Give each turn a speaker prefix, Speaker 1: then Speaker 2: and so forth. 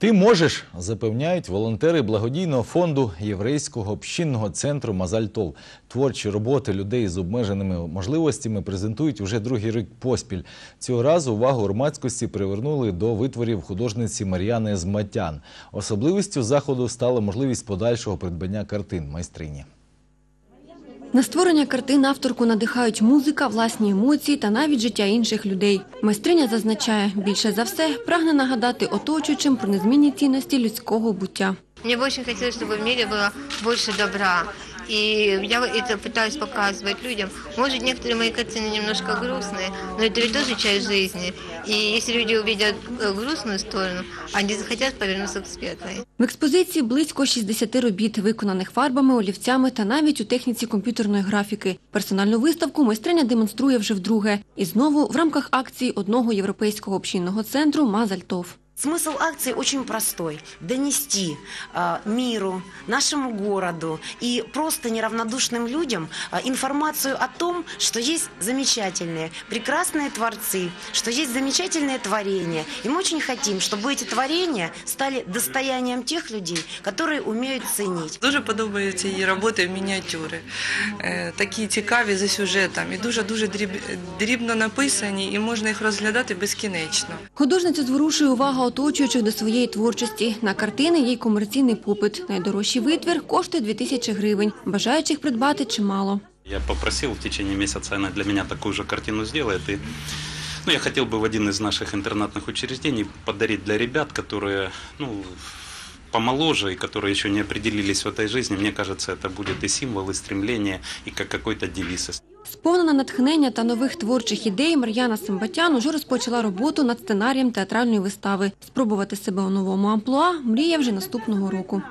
Speaker 1: Ти можеш, запевняють волонтери благодійного фонду Єврейського общинного центру Мазальтов. Творчі роботи людей з обмеженими можливостями презентують уже другий рік поспіль. Цього разу увагу громадськості привернули до витворів художниці Мар'яни Зматян. Особливістю заходу стала можливість подальшого придбання картин майстрині.
Speaker 2: На створення картин авторку надихають музика, власні емоції та навіть життя інших людей. Майстриня зазначає, більше за все прагне нагадати оточуючим про незмінні цінності людського буття.
Speaker 3: Мне бы очень хотелось, чтобы в мире было больше добра. И я это пытаюсь показывать людям. Может, некоторые мои картины немножко грустные, но это ведь тоже часть жизни. И если люди увидят э, грустную сторону, они захотят повернуться к светлой.
Speaker 2: В експозиції близько 60 робіт, виконаних фарбами, олівцями та навіть у техніці комп'ютерної графіки. Персональну виставку майстриня демонструє вже вдруге. І знову в рамках акції одного європейського общинного центру Мазальтов.
Speaker 4: Смысл акции очень простой – донести а, миру, нашему городу и просто неравнодушным людям а, информацию о том, что есть замечательные, прекрасные творцы, что есть замечательные творения. И мы очень хотим, чтобы эти творения стали достоянием тех людей, которые умеют ценить.
Speaker 5: Дуже подобаються її роботи в мініатюри. Е, Такі цікаві за сюжетом і дуже-дуже дріб, дрібно написані, і можна їх розглядати безкінечно.
Speaker 2: Художниця зворушує увагу оточуючих до своєї творчості. На картини є й комерційний попит. Найдорожчий витвір коштує 2000 гривень. Бажаючих придбати чимало.
Speaker 6: Я попросил в течение месяца, она для меня такую же картину сделает. И, ну, я хотел бы в один из наших интернатных учреждений подарить для ребят, которые ну, помоложе и которые еще не определились в этой жизни. Мне кажется, это будет и символ, и стремление, и как какой-то девиз.
Speaker 2: Сповнена натхнення та нових творчих ідей, Мар'яна Симбатян уже розпочала роботу над сценарієм театральної вистави. Спробувати себе у новому амплуа мріє вже наступного року.